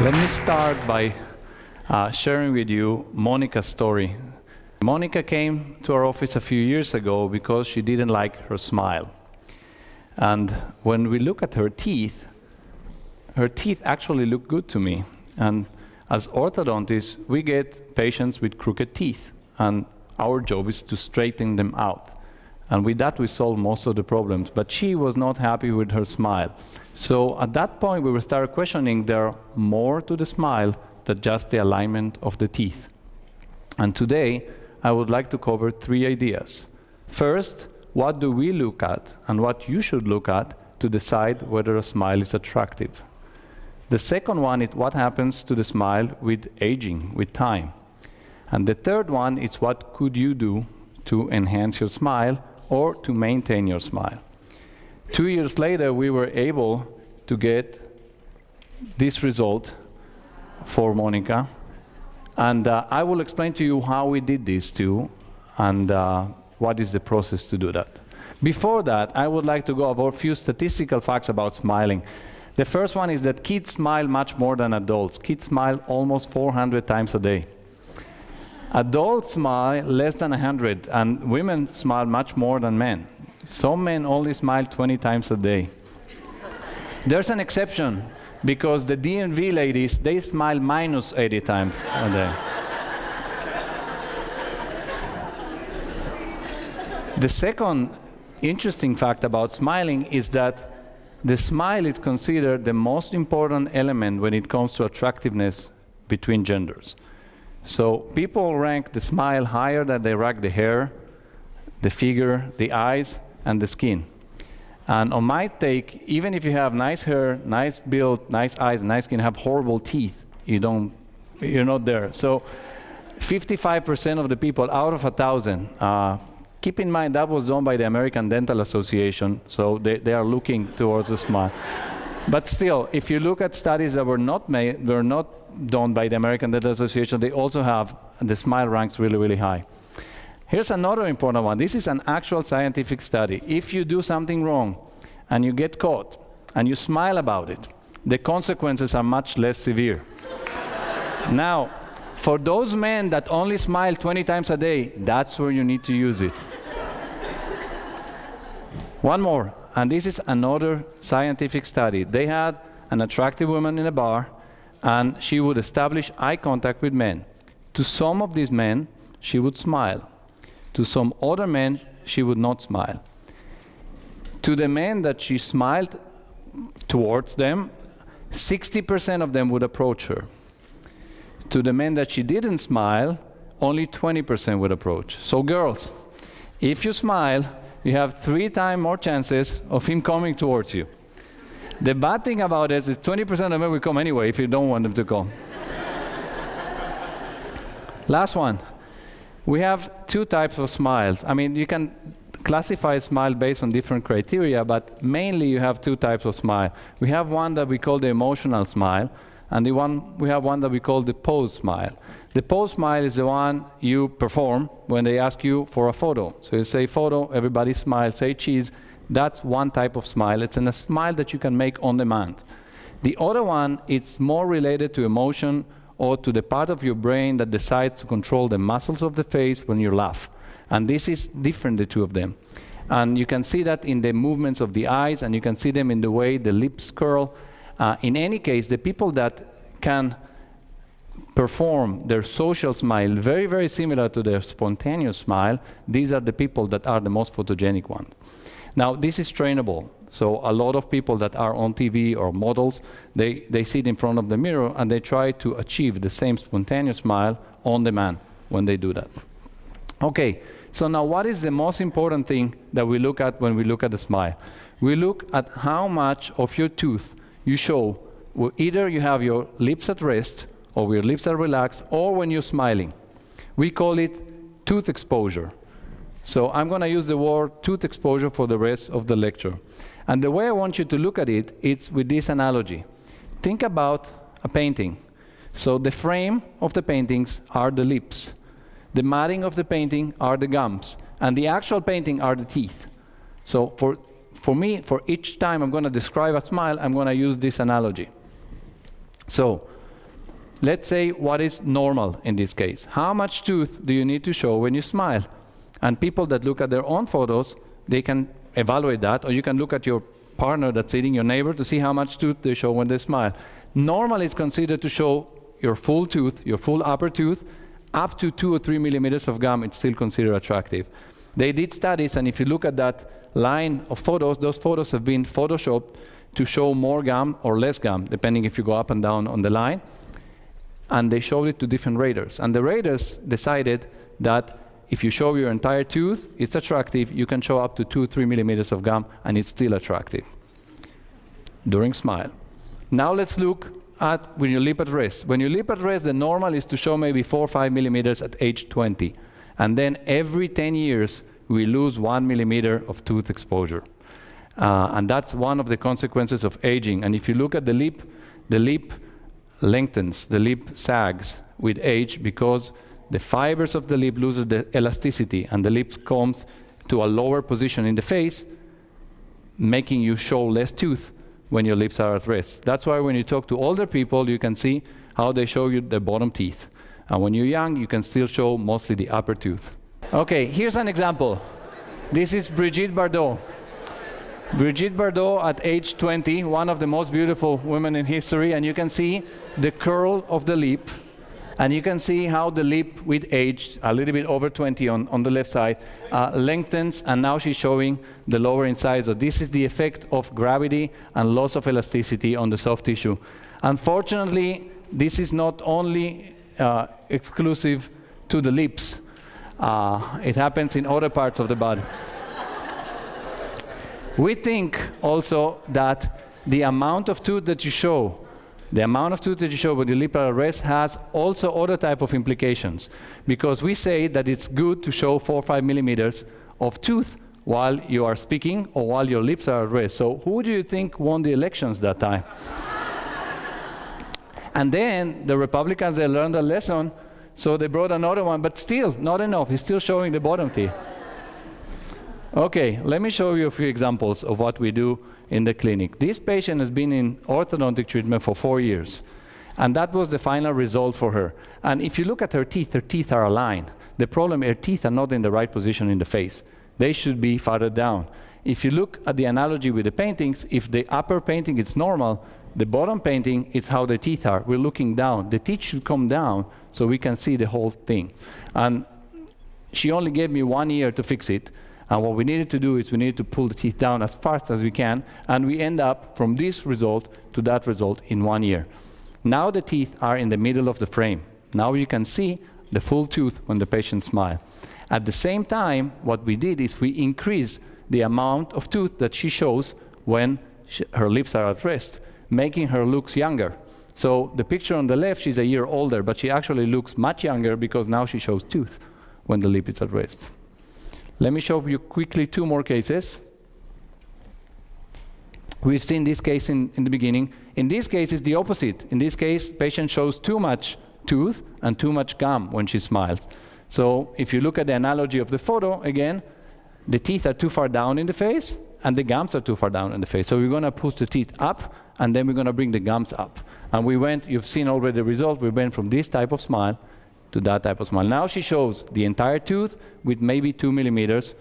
Let me start by uh, sharing with you Monica's story. Monica came to our office a few years ago because she didn't like her smile. And when we look at her teeth, her teeth actually look good to me. And as orthodontists, we get patients with crooked teeth, and our job is to straighten them out. And with that, we solve most of the problems. But she was not happy with her smile. So at that point, we will start questioning there more to the smile than just the alignment of the teeth. And today, I would like to cover three ideas. First, what do we look at and what you should look at to decide whether a smile is attractive. The second one is what happens to the smile with aging, with time. And the third one is what could you do to enhance your smile or to maintain your smile. Two years later, we were able to get this result for Monica. And uh, I will explain to you how we did this too, and uh, what is the process to do that. Before that, I would like to go over a few statistical facts about smiling. The first one is that kids smile much more than adults. Kids smile almost 400 times a day. Adults smile less than 100, and women smile much more than men. Some men only smile 20 times a day. There's an exception because the DMV ladies, they smile minus 80 times a day. the second interesting fact about smiling is that the smile is considered the most important element when it comes to attractiveness between genders. So people rank the smile higher than they rank the hair, the figure, the eyes, and the skin. And on my take, even if you have nice hair, nice build, nice eyes, nice skin, have horrible teeth, you don't, you're not there. So 55% of the people out of a thousand, uh, keep in mind that was done by the American Dental Association, so they, they are looking towards the smile. But still, if you look at studies that were not made, were not done by the American Dental Association, they also have the smile ranks really, really high. Here's another important one. This is an actual scientific study. If you do something wrong and you get caught and you smile about it, the consequences are much less severe. now, for those men that only smile 20 times a day, that's where you need to use it. One more, and this is another scientific study. They had an attractive woman in a bar, and she would establish eye contact with men. To some of these men, she would smile. To some other men, she would not smile. To the men that she smiled towards them, 60% of them would approach her. To the men that she didn't smile, only 20% would approach. So girls, if you smile, you have three times more chances of him coming towards you. The bad thing about this is 20% of men will come anyway if you don't want them to come. Last one. We have two types of smiles. I mean, you can classify a smile based on different criteria, but mainly you have two types of smile. We have one that we call the emotional smile, and the one we have one that we call the pose smile. The pose smile is the one you perform when they ask you for a photo. So you say photo, everybody smile, say cheese. That's one type of smile. It's a smile that you can make on demand. The other one, it's more related to emotion or to the part of your brain that decides to control the muscles of the face when you laugh. And this is different, the two of them. And you can see that in the movements of the eyes, and you can see them in the way the lips curl. Uh, in any case, the people that can perform their social smile very, very similar to their spontaneous smile, these are the people that are the most photogenic ones. Now, this is trainable. So a lot of people that are on TV or models, they, they sit in front of the mirror and they try to achieve the same spontaneous smile on demand when they do that. Okay, so now what is the most important thing that we look at when we look at the smile? We look at how much of your tooth you show. Well, either you have your lips at rest, or your lips are relaxed, or when you're smiling. We call it tooth exposure. So I'm going to use the word tooth exposure for the rest of the lecture. And the way I want you to look at it, it's with this analogy. Think about a painting. So the frame of the paintings are the lips. The matting of the painting are the gums. And the actual painting are the teeth. So for, for me, for each time I'm going to describe a smile, I'm going to use this analogy. So let's say what is normal in this case. How much tooth do you need to show when you smile? And people that look at their own photos, they can evaluate that, or you can look at your partner that's sitting, your neighbor, to see how much tooth they show when they smile. Normal is considered to show your full tooth, your full upper tooth, up to two or three millimeters of gum, it's still considered attractive. They did studies, and if you look at that line of photos, those photos have been photoshopped to show more gum or less gum, depending if you go up and down on the line. And they showed it to different raters. And the raters decided that if you show your entire tooth, it's attractive. You can show up to two, three millimeters of gum, and it's still attractive during smile. Now let's look at when you lip at rest. When you lip at rest, the normal is to show maybe four or five millimeters at age 20. And then every 10 years, we lose one millimeter of tooth exposure. Uh, and that's one of the consequences of aging. And if you look at the lip, the lip lengthens, the lip sags with age because the fibers of the lip lose the elasticity and the lip comes to a lower position in the face, making you show less tooth when your lips are at rest. That's why when you talk to older people, you can see how they show you the bottom teeth. And when you're young, you can still show mostly the upper tooth. Okay, here's an example. This is Brigitte Bardot. Brigitte Bardot at age 20, one of the most beautiful women in history, and you can see the curl of the lip, and you can see how the lip with age, a little bit over 20 on, on the left side, uh, lengthens, and now she's showing the lower incisor. This is the effect of gravity and loss of elasticity on the soft tissue. Unfortunately, this is not only uh, exclusive to the lips. Uh, it happens in other parts of the body. We think also that the amount of tooth that you show, the amount of tooth that you show when you lip at rest has also other type of implications. Because we say that it's good to show four or five millimeters of tooth while you are speaking or while your lips are at rest. So who do you think won the elections that time? and then the Republicans, they learned a lesson, so they brought another one, but still not enough. He's still showing the bottom teeth. Okay, let me show you a few examples of what we do in the clinic. This patient has been in orthodontic treatment for four years, and that was the final result for her. And if you look at her teeth, her teeth are aligned. The problem, her teeth are not in the right position in the face. They should be farther down. If you look at the analogy with the paintings, if the upper painting is normal, the bottom painting is how the teeth are. We're looking down. The teeth should come down so we can see the whole thing. And she only gave me one year to fix it. And what we needed to do is we needed to pull the teeth down as fast as we can, and we end up from this result to that result in one year. Now the teeth are in the middle of the frame. Now you can see the full tooth when the patient smiles. At the same time, what we did is we increase the amount of tooth that she shows when her lips are at rest, making her look younger. So the picture on the left, she's a year older, but she actually looks much younger because now she shows tooth when the lip is at rest. Let me show you quickly two more cases. We've seen this case in, in the beginning. In this case, it's the opposite. In this case, patient shows too much tooth and too much gum when she smiles. So if you look at the analogy of the photo, again, the teeth are too far down in the face, and the gums are too far down in the face. So we're going to push the teeth up, and then we're going to bring the gums up. And we went, you've seen already the result, we went from this type of smile to that type of smile. Now she shows the entire tooth with maybe two millimeters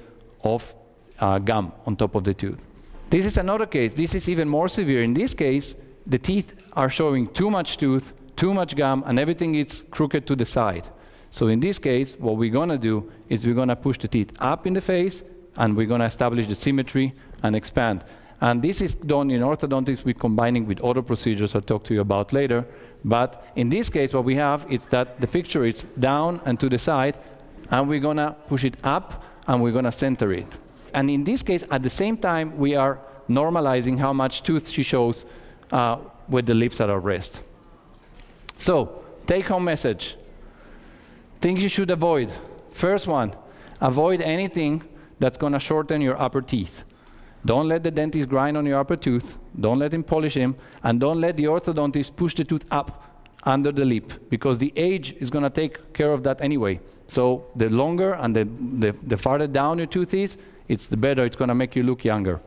of uh, gum on top of the tooth. This is another case. This is even more severe. In this case, the teeth are showing too much tooth, too much gum, and everything is crooked to the side. So in this case, what we're going to do is we're going to push the teeth up in the face, and we're going to establish the symmetry and expand. And this is done in orthodontics with combining with other procedures I'll talk to you about later. But in this case, what we have is that the picture is down and to the side, and we're going to push it up, and we're going to center it. And in this case, at the same time, we are normalizing how much tooth she shows uh, with the lips at our rest. So, take-home message. Things you should avoid. First one, avoid anything that's going to shorten your upper teeth. Don't let the dentist grind on your upper tooth. Don't let him polish him. And don't let the orthodontist push the tooth up under the lip because the age is going to take care of that anyway. So the longer and the, the, the farther down your tooth is, it's the better. It's going to make you look younger.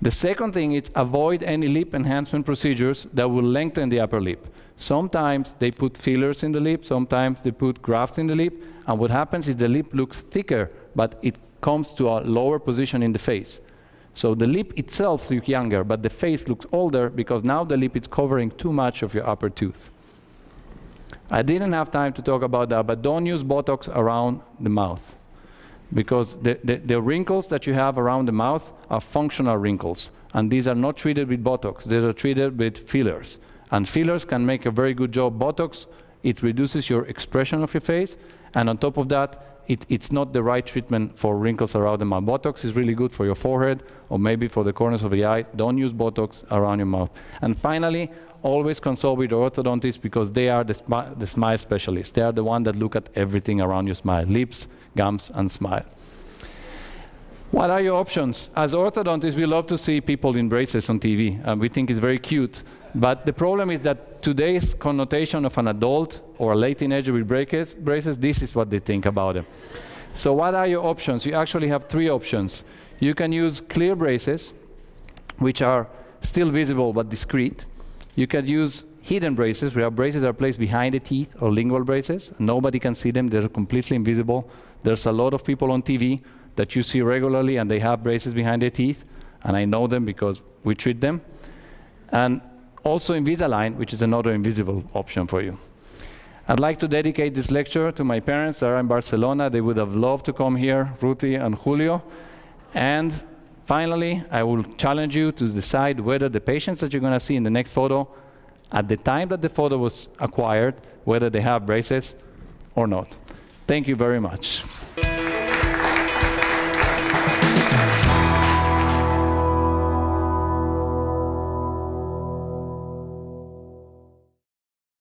The second thing is avoid any lip enhancement procedures that will lengthen the upper lip. Sometimes they put fillers in the lip, sometimes they put grafts in the lip, and what happens is the lip looks thicker, but it comes to a lower position in the face. So the lip itself looks younger, but the face looks older because now the lip is covering too much of your upper tooth. I didn't have time to talk about that, but don't use Botox around the mouth because the, the, the, wrinkles that you have around the mouth are functional wrinkles, and these are not treated with Botox. These are treated with fillers. And fillers can make a very good job. Botox, it reduces your expression of your face, and on top of that, it, it's not the right treatment for wrinkles around the mouth. Botox is really good for your forehead or maybe for the corners of the eye. Don't use Botox around your mouth. And finally, always consult with your orthodontist because they are the, smi the smile specialists. They are the one that look at everything around your smile, lips, gums, and smile. What are your options? As orthodontists, we love to see people in braces on TV, and we think it's very cute. But the problem is that today's connotation of an adult or a late teenager with braces, braces, this is what they think about them. So what are your options? You actually have three options. You can use clear braces, which are still visible but discreet. You can use hidden braces, where braces are placed behind the teeth, or lingual braces. Nobody can see them. They're completely invisible. There's a lot of people on TV that you see regularly, and they have braces behind their teeth, and I know them because we treat them. And also Invisalign, which is another invisible option for you. I'd like to dedicate this lecture to my parents. They're in Barcelona. They would have loved to come here, Ruti and Julio. And finally, I will challenge you to decide whether the patients that you're going to see in the next photo, at the time that the photo was acquired, whether they have braces or not. Thank you very much.